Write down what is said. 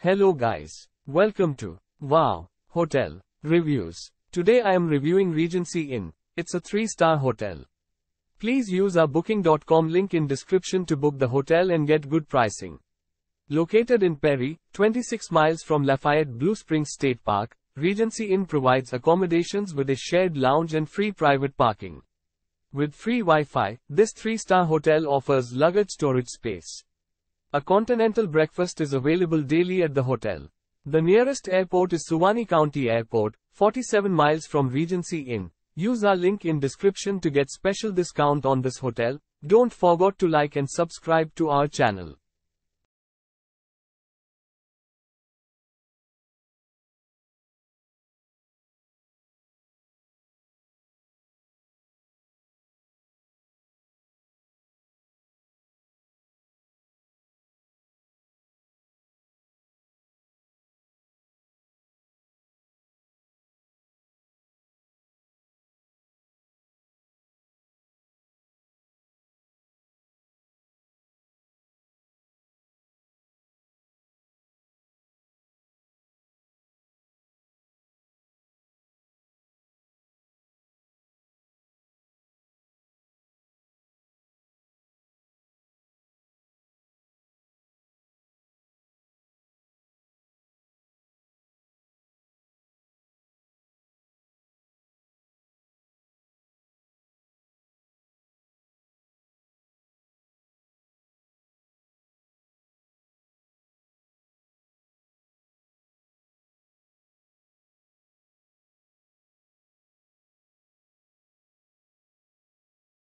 Hello guys. Welcome to Wow Hotel Reviews. Today I am reviewing Regency Inn. It's a 3-star hotel. Please use our booking.com link in description to book the hotel and get good pricing. Located in Perry, 26 miles from Lafayette Blue Springs State Park, Regency Inn provides accommodations with a shared lounge and free private parking. With free Wi-Fi, this 3-star hotel offers luggage storage space. A continental breakfast is available daily at the hotel. The nearest airport is Suwannee County Airport, 47 miles from Regency Inn. Use our link in description to get special discount on this hotel. Don't forget to like and subscribe to our channel.